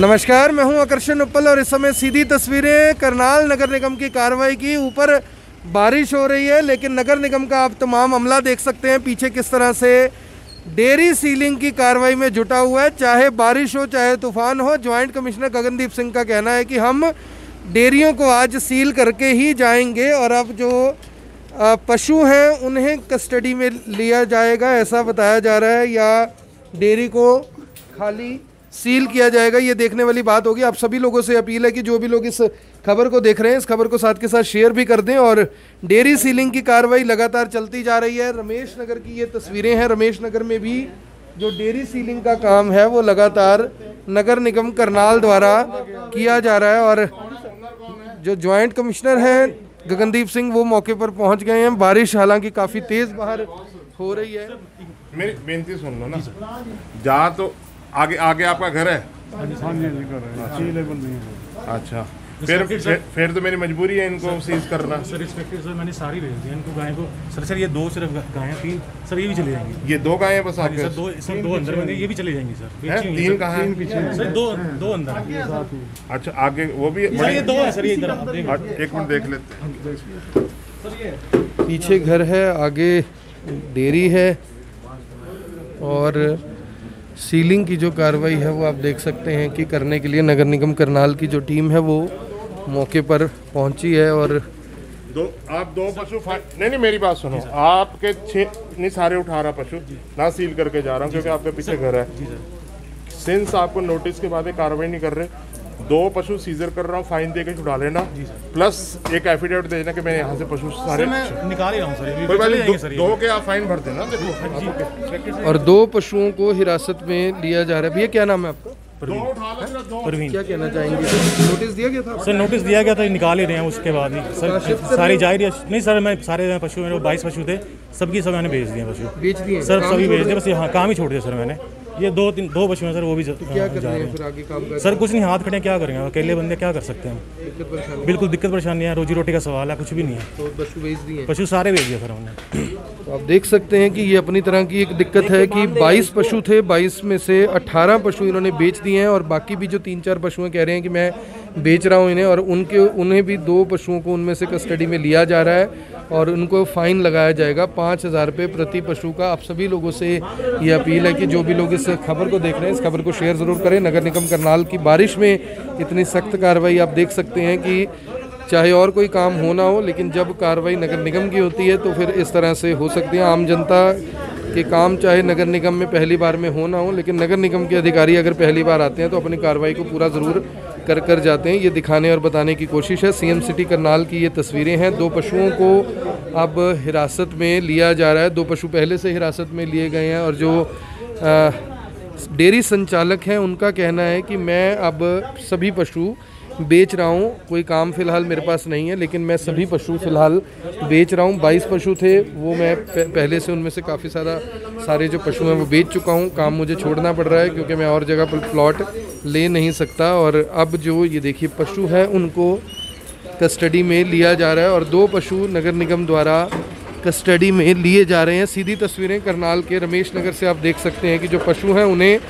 नमस्कार, मैं हूँ आकर्षण उपल और इस समय सीधी तस्वीरें करनाल नगर निगम की कार्रवाई की। ऊपर बारिश हो रही है, लेकिन नगर निगम का आप तमाम अमला देख सकते हैं, पीछे किस तरह से डेयरी सीलिंग की कार्रवाई में जुटा हुआ है। चाहे बारिश हो, चाहे तूफ़ान हो, ज्वाइंट कमिश्नर गगनदीप सिंह का कहना है कि हम डेयरियों को आज सील करके ही जाएँगे और अब जो पशु हैं, उन्हें कस्टडी में लिया जाएगा, ऐसा बताया जा रहा है, या डेयरी को खाली सील किया जाएगा, ये देखने वाली बात होगी। आप सभी लोगों से अपील है कि जो भी लोग इस खबर को देख रहे हैं, इस खबर को साथ के साथ शेयर भी कर दें और डेयरी सीलिंग की कार्रवाई लगातार चलती जा रही है। रमेश नगर की ये तस्वीरें हैं। रमेश नगर में भी जो डेयरी सीलिंग का काम है, वो लगातार नगर निगम करनाल द्वारा किया जा रहा है और जो ज्वाइंट कमिश्नर है, गगनदीप सिंह, वो मौके पर पहुँच गए हैं। बारिश हालाँकि काफ़ी तेज़ बाहर हो रही है। मेरी बेनती सुन लो ना। जहाँ तो आगे आगे आपका घर है? अच्छा। फिर फिर, फिर तो मेरी मजबूरी है इनको सीज करना। सर इंस्पेक्टर सर मैंने सारी भेज दी इनको गाय को। सर सर ये दो सिर्फ़ गाय तीन सर ये भी चले जाएँगी। ये दो गायें बस आपके? सर दो सर दो अंदर में ये भी चले जाएँगी सर। हैं? तीन कहाँ हैं? सर दो दो अंदर अच्छा आगे वो भी सर ये दो है सर ये इधर हाँ, एक मिनट देख लेते हैं। पीछे घर है आगे डेयरी है और सीलिंग की जो कार्रवाई है वो आप देख सकते हैं कि करने के लिए नगर निगम करनाल की जो टीम है वो मौके पर पहुँची है और दो आप दो पशु फा- नहीं नहीं मेरी बात सुनो आपके छे नहीं सारे उठा रहा पशु ना सील करके जा रहा हूँ क्योंकि आपके पीछे घर है सिंस आपको नोटिस के बाद कार्रवाई नहीं कर रहे दो पशु सीजर कर रहा हूँ फाइन दे के छुड़ा लेना। प्लस एक एफिडेविट देना कि मैंने यहाँ से पशु सारे सर मैं निकाल ही रहा हूँ सर कोई बात नहीं सर दो, के आप फाइन भर देना देखो। और दो पशुओं को हिरासत में लिया जा रहा है। भैया क्या नाम है आपका? दो दो। परवीन क्या कहना चाहेंगे? नोटिस दिया गया था सर नोटिस दिया गया था निकाल ही रहे हैं उसके बाद ही। सर सारी जा रही है नहीं सर मैं सारे पशु मेरे बाईस पशु थे सबकी सब मैंने भेज दिए पशु। बेच दिए सर सभी भेज दिए बस यहाँ काम ही छोड़ दिया सर मैंने। ये दो तीन दो पशु हैं सर वो भी जा- क्या कर रहे हैं फिर आगे काम कर सर कुछ नहीं हाथ खड़े क्या करेंगे? अकेले बंदे क्या कर सकते हैं? बिल्कुल दिक्कत परेशानी है रोजी रोटी का सवाल है कुछ भी नहीं है। तो पशु बेच दिए पशु सारे भेज दिया सर हमने। तो आप देख सकते हैं कि ये अपनी तरह की एक दिक्कत है कि 22 पशु थे 22 में से 18 पशु इन्होंने बेच दिए हैं और बाकी भी जो तीन चार पशु हैं कह रहे हैं कि मैं बेच रहा हूँ इन्हें और उनके उन्हें भी दो पशुओं को उनमें से कस्टडी में लिया जा रहा है। और उनको फाइन लगाया जाएगा। पाँच हज़ार रुपये प्रति पशु का आप सभी लोगों से ये अपील है कि जो भी लोग इस खबर को देख रहे हैं, इस खबर को शेयर ज़रूर करें। नगर निगम करनाल की बारिश में इतनी सख्त कार्रवाई आप देख सकते हैं कि चाहे और कोई काम हो ना हो, लेकिन जब कार्रवाई नगर निगम की होती है तो फिर इस तरह से हो सकती है। आम जनता के काम चाहे नगर निगम में पहली बार में हो ना हो, लेकिन नगर निगम के अधिकारी अगर पहली बार आते हैं तो अपनी कार्रवाई को पूरा ज़रूर कर कर जाते हैं। ये दिखाने और बताने की कोशिश है। सीएम सिटी करनाल की ये तस्वीरें हैं। दो पशुओं को अब हिरासत में लिया जा रहा है। दो पशु पहले से हिरासत में लिए गए हैं और जो डेयरी संचालक हैं, उनका कहना है कि मैं अब सभी पशु बेच रहा हूँ। कोई काम फ़िलहाल मेरे पास नहीं है, लेकिन मैं सभी पशु फ़िलहाल बेच रहा हूँ। बाईस पशु थे, वो मैं पहले से उनमें से काफ़ी सारा, सारे जो पशु हैं, वो बेच चुका हूँ। काम मुझे छोड़ना पड़ रहा है, क्योंकि मैं और जगह पर प्लॉट ले नहीं सकता और अब जो ये देखिए पशु है, उनको कस्टडी में लिया जा रहा है और दो पशु नगर निगम द्वारा कस्टडी में लिए जा रहे हैं। सीधी तस्वीरें करनाल के रमेश नगर से आप देख सकते हैं कि जो पशु हैं, उन्हें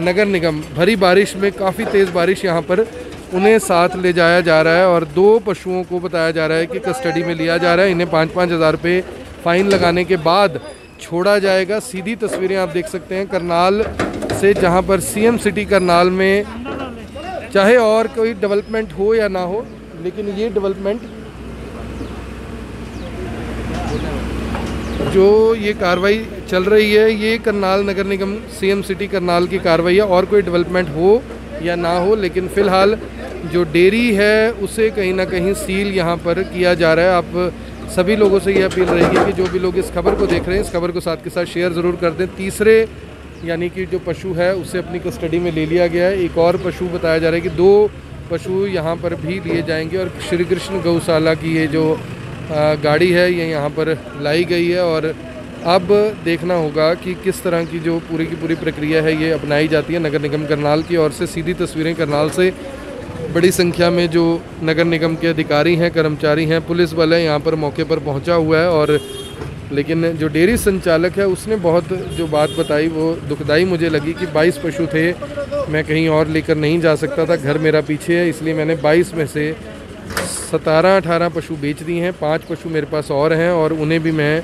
नगर निगम, भरी बारिश में, काफ़ी तेज़ बारिश यहाँ पर उन्हें साथ ले जाया जा रहा है और दो पशुओं को बताया जा रहा है कि कस्टडी में लिया जा रहा है। इन्हें पाँच पाँच हज़ार रुपये फ़ाइन लगाने के बाद छोड़ा जाएगा। सीधी तस्वीरें आप देख सकते हैं, करनाल से जहाँ पर सीएम सिटी करनाल में चाहे और कोई डेवलपमेंट हो या ना हो, लेकिन ये डेवलपमेंट जो ये कार्रवाई चल रही है, ये करनाल नगर निगम सीएम सिटी करनाल की कार्रवाई है, और कोई डेवलपमेंट हो या ना हो, लेकिन फ़िलहाल जो डेयरी है, उसे कहीं ना कहीं सील यहाँ पर किया जा रहा है। आप सभी लोगों से ये अपील रहेगी कि जो भी लोग इस खबर को देख रहे हैं, इस खबर को साथ के साथ शेयर ज़रूर कर दें। तीसरे यानी कि जो पशु है, उसे अपनी कस्टडी में ले लिया गया है। एक और पशु बताया जा रहा है कि दो पशु यहाँ पर भी लिए जाएँगे और श्री कृष्ण गौशाला की ये जो गाड़ी है, ये यहाँ पर लाई गई है और अब देखना होगा कि किस तरह की जो पूरी की पूरी प्रक्रिया है, ये अपनाई जाती है नगर निगम करनाल की ओर से। सीधी तस्वीरें करनाल से बड़ी संख्या में जो नगर निगम के अधिकारी हैं, कर्मचारी हैं, पुलिस बल है, यहाँ पर मौके पर पहुँचा हुआ है और लेकिन जो डेयरी संचालक है, उसने बहुत जो बात बताई, वो दुखदाई मुझे लगी कि 22 पशु थे। मैं कहीं और लेकर नहीं जा सकता था, घर मेरा पीछे है, इसलिए मैंने 22 में से सतारह, अठारह पशु बेच दिए हैं। पाँच पशु मेरे पास और हैं और उन्हें भी मैं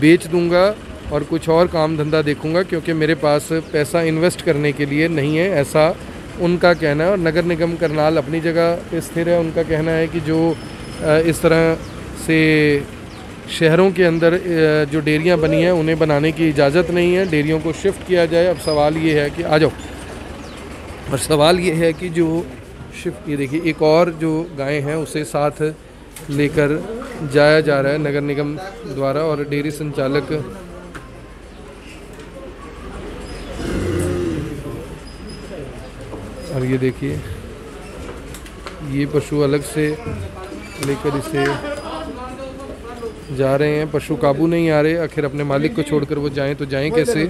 बेच दूँगा और कुछ और काम धंधा देखूँगा, क्योंकि मेरे पास पैसा इन्वेस्ट करने के लिए नहीं है, ऐसा उनका कहना है। और नगर निगम करनाल अपनी जगह स्थिर है, उनका कहना है कि जो इस तरह से शहरों के अंदर जो डेयरियाँ बनी हैं, उन्हें बनाने की इजाज़त नहीं है। डेयरियों को शिफ्ट किया जाए। अब सवाल ये है कि, आ जाओ। और सवाल ये है कि जो शिफ्ट ये देखिए, एक और जो गाय हैं, उसे साथ लेकर जाया जा रहा है नगर निगम द्वारा और डेयरी संचालक और ये देखिए, ये पशु अलग से लेकर इसे जा रहे हैं पशु काबू नहीं आ रहे आखिर अपने मालिक को छोड़कर वो जाएँ तो जाएँ कैसे?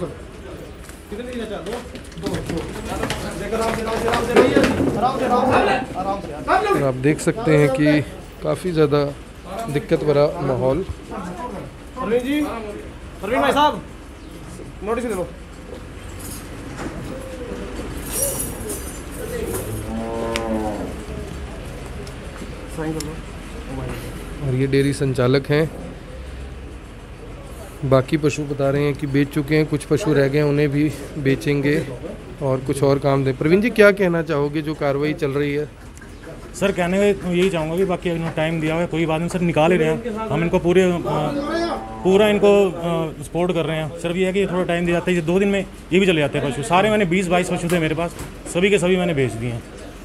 आप देख सकते हैं कि काफ़ी ज़्यादा दिक्कत भरा माहौल। नोटिस लो साइन कर लो और ये डेयरी संचालक हैं। बाकी पशु बता रहे हैं कि बेच चुके हैं कुछ पशु रह गए हैं उन्हें भी बेचेंगे और कुछ और काम दें। प्रवीण जी क्या कहना चाहोगे? जो कार्रवाई चल रही है। सर कहने का यही चाहूँगा कि बाकी इन्होंने टाइम दिया हुआ है कोई बात नहीं सर निकाल ही रहे हैं। हम इनको पूरे पूरा इनको सपोर्ट कर रहे हैं। सिर्फ़ ये है कि थोड़ा टाइम दिया जाता है ये दो दिन में ये भी चले जाते हैं पशु। सारे मैंने बीस बाईस पशु थे मेरे पास सभी के सभी मैंने बेच दिए हैं।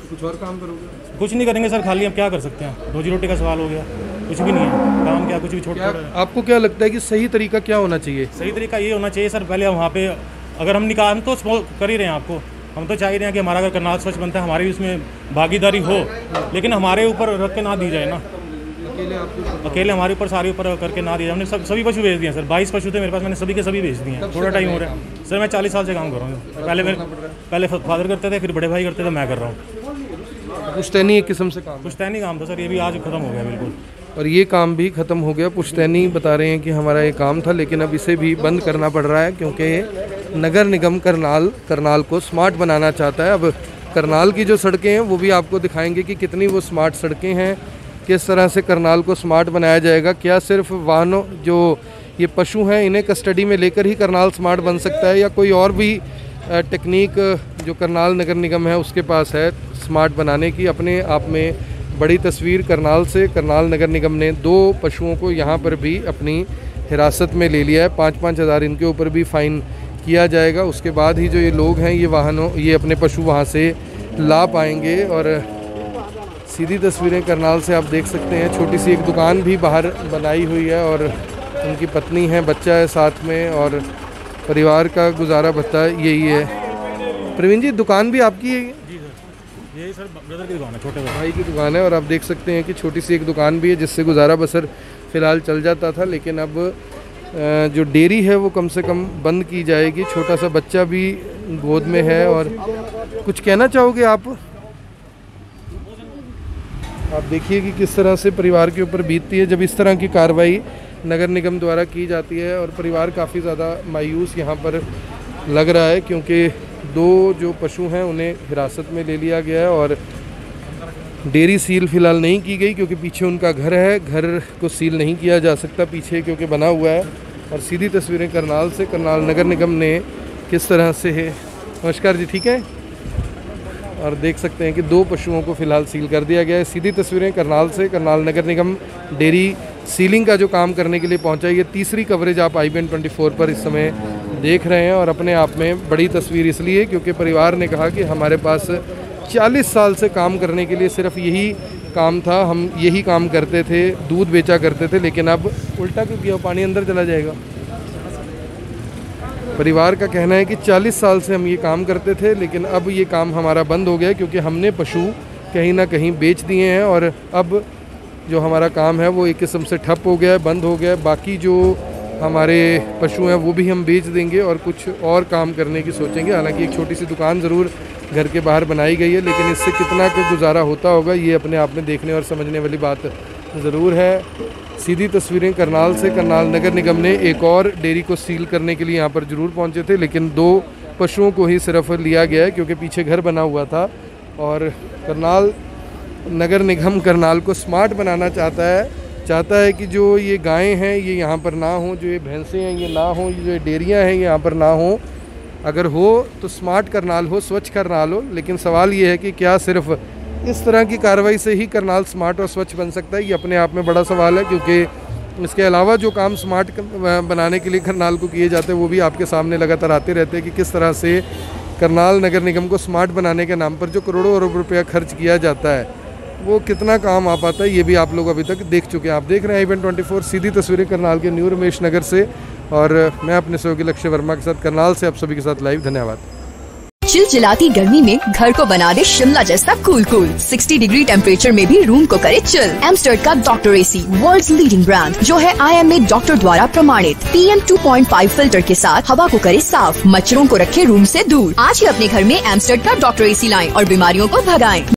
कुछ और काम करोगे? कुछ नहीं करेंगे सर खाली हम क्या कर सकते हैं? रोजी रोटी का सवाल हो गया। कुछ भी नहीं है। काम क्या कुछ भी छोड़ आपको क्या लगता है कि सही तरीका क्या होना चाहिए? सही तरीका ये होना चाहिए सर पहले वहाँ पे अगर हम निकाल हम तो कर ही रहे हैं आपको। हम तो चाह रहे हैं कि हमारा अगर करनाल स्वच्छ बनता है हमारी भी उसमें भागीदारी हो लेकिन हमारे ऊपर रख के ना दी जाए ना। अकेले अकेले हमारे ऊपर सारे ऊपर करके ना दिया हमने सब सभी पशु भेज दिए सर। बाईस पशु थे मेरे पास मैंने सभी के सभी भेज दिए हैं। थोड़ा टाइम हो रहा है। सर मैं चालीस साल से काम कर रहा हूँ। पहले मेरे पहले फादर करते थे फिर बड़े भाई करते थे मैं कर रहा हूँ। पुश्तैनी एक किस्म से काम कुछ तैनी काम था सर ये भी आज खत्म हो गया बिल्कुल। और ये काम भी ख़त्म हो गया। पुश्तैनी बता रहे हैं कि हमारा ये काम था, लेकिन अब इसे भी बंद करना पड़ रहा है, क्योंकि नगर निगम करनाल करनाल को स्मार्ट बनाना चाहता है। अब करनाल की जो सड़कें हैं, वो भी आपको दिखाएँगे कि कितनी वो स्मार्ट सड़कें हैं, किस तरह से करनाल को स्मार्ट बनाया जाएगा। क्या सिर्फ़ वाहनों, जो ये पशु हैं, इन्हें कस्टडी में लेकर ही करनाल स्मार्ट बन सकता है, या कोई और भी टेक्निक, जो करनाल नगर निगम है, उसके पास है, स्मार्ट बनाने की, अपने आप में बड़ी तस्वीर करनाल से करनाल नगर निगम ने दो पशुओं को यहाँ पर भी अपनी हिरासत में ले लिया है। पाँच पाँच हज़ार इनके ऊपर भी फ़ाइन किया जाएगा। उसके बाद ही जो ये लोग हैं, ये वाहनों, ये अपने पशु वहाँ से ला पाएँगे और सीधी तस्वीरें करनाल से आप देख सकते हैं। छोटी सी एक दुकान भी बाहर बनाई हुई है और उनकी पत्नी है, बच्चा है साथ में और परिवार का गुजारा भत्ता यही है। प्रवीण जी, दुकान भी आपकी है? यही सर, ब्रदर की दुकान है, छोटे भाई की दुकान है और आप देख सकते हैं कि छोटी सी एक दुकान भी है जिससे गुजारा बसर फ़िलहाल चल जाता था, लेकिन अब जो डेयरी है वो कम से कम बंद की जाएगी। छोटा सा बच्चा भी गोद में है और कुछ कहना चाहोगे आप? आप देखिए कि किस तरह से परिवार के ऊपर बीतती है। जब इस तरह की कार्रवाई नगर निगम द्वारा की जाती है और परिवार काफ़ी ज़्यादा मायूस यहाँ पर लग रहा है, क्योंकि दो जो पशु हैं, उन्हें हिरासत में ले लिया गया है और डेयरी सील फ़िलहाल नहीं की गई क्योंकि पीछे उनका घर है। घर को सील नहीं किया जा सकता पीछे क्योंकि बना हुआ है और सीधी तस्वीरें करनाल से करनाल नगर निगम ने किस तरह से है। नमस्कार जी, ठीक है? और देख सकते हैं कि दो पशुओं को फ़िलहाल सील कर दिया गया है। सीधी तस्वीरें करनाल से करनाल नगर निगम डेयरी सीलिंग का जो काम करने के लिए पहुँचा है ये तीसरी कवरेज आप आई बी पर इस समय देख रहे हैं और अपने आप में बड़ी तस्वीर इसलिए क्योंकि परिवार ने कहा कि हमारे पास 40 साल से काम करने के लिए सिर्फ़ यही काम था। हम यही काम करते थे, दूध बेचा करते थे, लेकिन अब उल्टा क्यों किया? पानी अंदर चला जाएगा। परिवार का कहना है कि 40 साल से हम ये काम करते थे, लेकिन अब ये काम हमारा बंद हो गया क्योंकि हमने पशु कहीं ना कहीं बेच दिए हैं और अब जो हमारा काम है वो एक किस्म से ठप हो गया बंद हो गया बाकी जो हमारे पशु हैं, वो भी हम बेच देंगे और कुछ और काम करने की सोचेंगे। हालाँकि एक छोटी सी दुकान ज़रूर घर के बाहर बनाई गई है, लेकिन इससे कितना का गुजारा होता होगा, ये अपने आप में देखने और समझने वाली बात ज़रूर है। सीधी तस्वीरें करनाल से करनाल नगर निगम ने एक और डेयरी को सील करने के लिए यहाँ पर ज़रूर पहुँचे थे, लेकिन दो पशुओं को ही सिर्फ़ लिया गया है, क्योंकि पीछे घर बना हुआ था। और करनाल नगर निगम करनाल को स्मार्ट बनाना चाहता है चाहता है कि जो ये गायें हैं, ये यहाँ पर ना हो, जो ये भैंसें हैं, ये ना हो, ये जो डेयरियाँ हैं, यहाँ पर ना हो। अगर हो तो स्मार्ट करनाल हो, स्वच्छ करनाल हो, लेकिन सवाल ये है कि क्या सिर्फ़ इस तरह की कार्रवाई से ही करनाल स्मार्ट और स्वच्छ बन सकता है? ये अपने आप में बड़ा सवाल है, क्योंकि इसके अलावा जो काम स्मार्ट बनाने के लिए करनाल को किए जाते हैं, वो भी आपके सामने लगातार आते रहते हैं कि किस तरह से करनाल नगर निगम को स्मार्ट बनाने के नाम पर जो करोड़ों अरब रुपया खर्च किया जाता है। वो कितना काम आ पाता है, ये भी आप लोग अभी तक देख चुके हैं। आप देख रहे हैं इवेंट 24 सीधी तस्वीरें करनाल के न्यू रमेश नगर से। और मैं अपने सहयोगी लक्ष्य वर्मा के साथ करनाल से आप सभी के साथ लाइव धन्यवाद। चिलचिलाती गर्मी में घर को बना दे शिमला जैसा कूल कूल 60 डिग्री टेम्परेचर में भी रूम को करे चिल एमस्टर्ड का doctor AC world leading brand जो है आईएमए डॉक्टर द्वारा प्रमाणित। पीएम 2.5 फ़िल्टर के साथ हवा को करे साफ़। मच्छरों को रखे रूम से दूर। आज ही अपने घर में एमस्टर्ड का डॉक्टर एसी लाएँ और बीमारियों को भगाएँ।